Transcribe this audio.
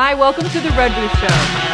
Hi, welcome to the Red Booth Show.